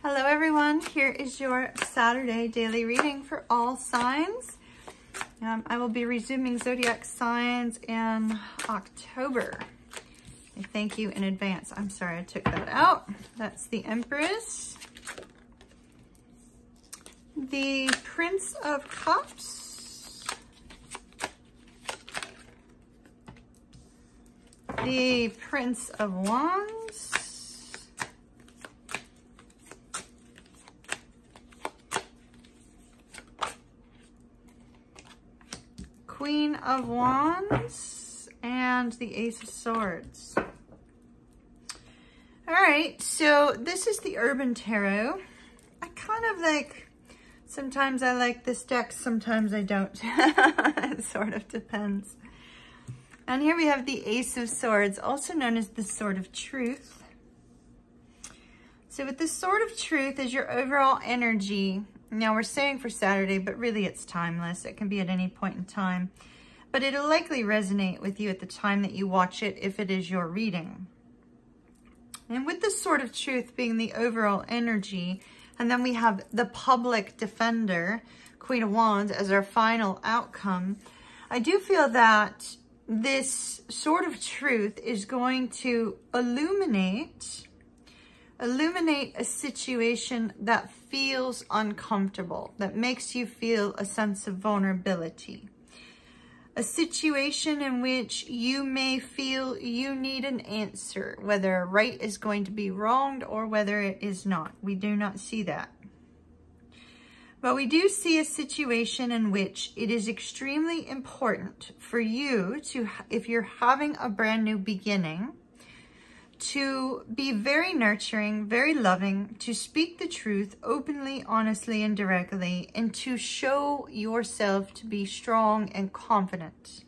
Hello everyone, here is your Saturday daily reading for all signs. Um, I will be resuming zodiac signs in October. Thank you in advance. I'm sorry I took that out. That's the Empress. The Prince of Cups. The Prince of Wands. Queen of Wands and the Ace of Swords. All right, so this is the Urban Tarot. I kind of like, sometimes I like this deck, sometimes I don't. it sort of depends. And here we have the Ace of Swords, also known as the Sword of Truth. So with the Sword of Truth is your overall energy now we're saying for Saturday, but really it's timeless. It can be at any point in time. But it'll likely resonate with you at the time that you watch it if it is your reading. And with this sword of Truth being the overall energy, and then we have the public defender, Queen of Wands, as our final outcome, I do feel that this sword of Truth is going to illuminate Illuminate a situation that feels uncomfortable, that makes you feel a sense of vulnerability. A situation in which you may feel you need an answer, whether right is going to be wronged or whether it is not. We do not see that. But we do see a situation in which it is extremely important for you to, if you're having a brand new beginning, to be very nurturing, very loving, to speak the truth openly, honestly, and directly, and to show yourself to be strong and confident.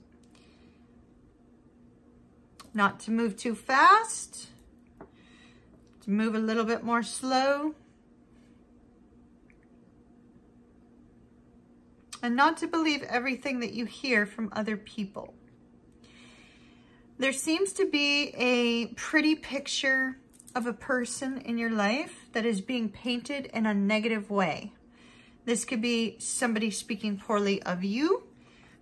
Not to move too fast, to move a little bit more slow, and not to believe everything that you hear from other people. There seems to be a pretty picture of a person in your life that is being painted in a negative way. This could be somebody speaking poorly of you,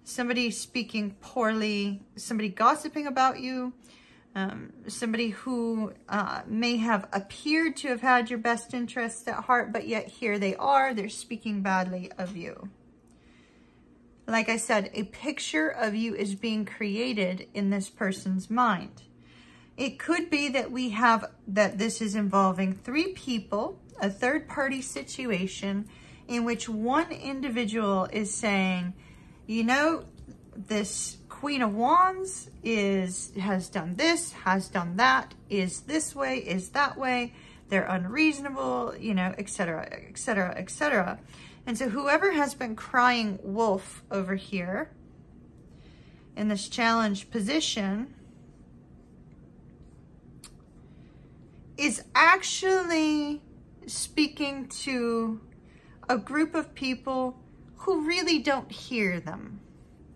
somebody speaking poorly, somebody gossiping about you, um, somebody who uh, may have appeared to have had your best interests at heart, but yet here they are, they're speaking badly of you. Like I said, a picture of you is being created in this person's mind. It could be that we have, that this is involving three people, a third party situation in which one individual is saying, you know, this Queen of Wands is, has done this, has done that, is this way, is that way, they're unreasonable, you know, etc., etc., etc. And so whoever has been crying wolf over here in this challenge position is actually speaking to a group of people who really don't hear them.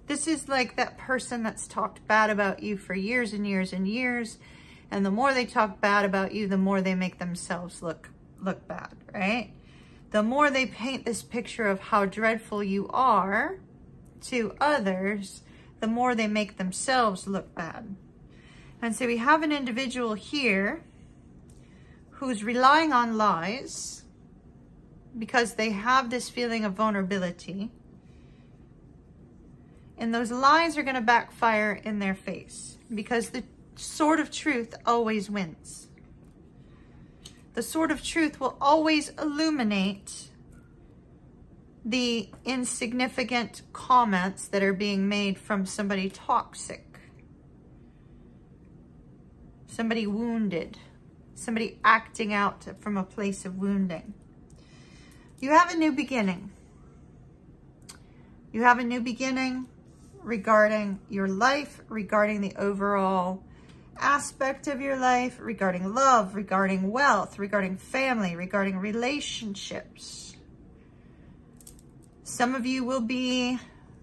This is like that person that's talked bad about you for years and years and years. And the more they talk bad about you, the more they make themselves look, look bad, right? The more they paint this picture of how dreadful you are to others, the more they make themselves look bad. And so we have an individual here who's relying on lies because they have this feeling of vulnerability. And those lies are going to backfire in their face because the sword of truth always wins the sword of truth will always illuminate the insignificant comments that are being made from somebody toxic, somebody wounded, somebody acting out from a place of wounding. You have a new beginning. You have a new beginning regarding your life, regarding the overall aspect of your life regarding love, regarding wealth, regarding family, regarding relationships. Some of you will be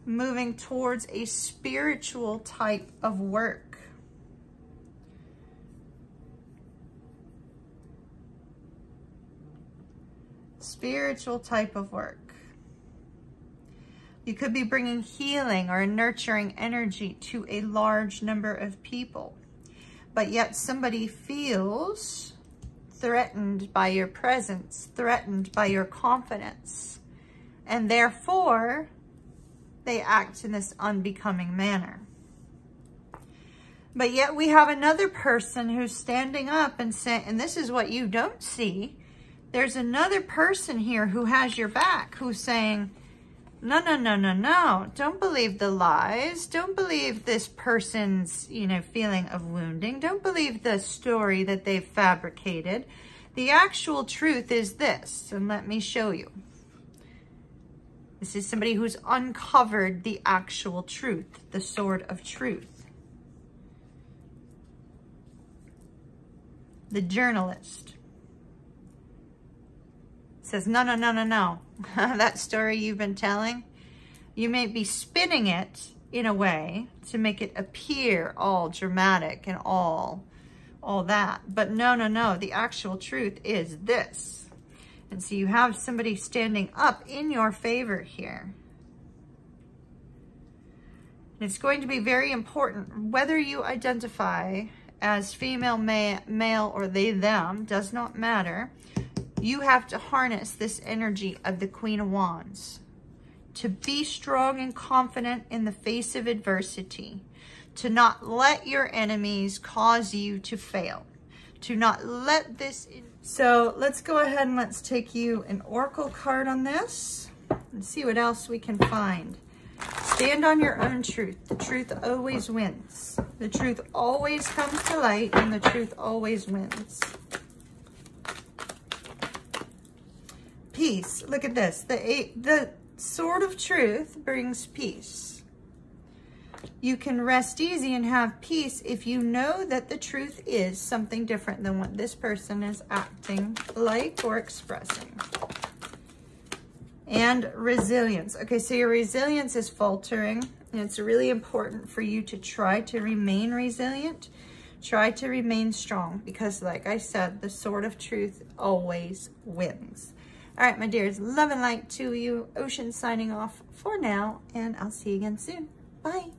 moving towards a spiritual type of work. spiritual type of work. You could be bringing healing or nurturing energy to a large number of people, but yet somebody feels threatened by your presence, threatened by your confidence, and therefore they act in this unbecoming manner. But yet we have another person who's standing up and saying, and this is what you don't see, there's another person here who has your back, who's saying, no, no, no, no, no. Don't believe the lies. Don't believe this person's, you know, feeling of wounding. Don't believe the story that they've fabricated. The actual truth is this, and let me show you. This is somebody who's uncovered the actual truth, the sword of truth. The journalist says, no, no, no, no, no. that story you've been telling, you may be spinning it in a way to make it appear all dramatic and all, all that. But no, no, no. The actual truth is this. And so you have somebody standing up in your favor here. And it's going to be very important whether you identify as female, ma male, or they, them, does not matter you have to harness this energy of the Queen of Wands to be strong and confident in the face of adversity, to not let your enemies cause you to fail, to not let this... So let's go ahead and let's take you an oracle card on this and see what else we can find. Stand on your own truth. The truth always wins. The truth always comes to light and the truth always wins. Peace. Look at this. The, the sword of truth brings peace. You can rest easy and have peace if you know that the truth is something different than what this person is acting like or expressing. And resilience. Okay, so your resilience is faltering. And it's really important for you to try to remain resilient. Try to remain strong because like I said, the sword of truth always wins. All right, my dears, love and light to you. Ocean signing off for now, and I'll see you again soon. Bye.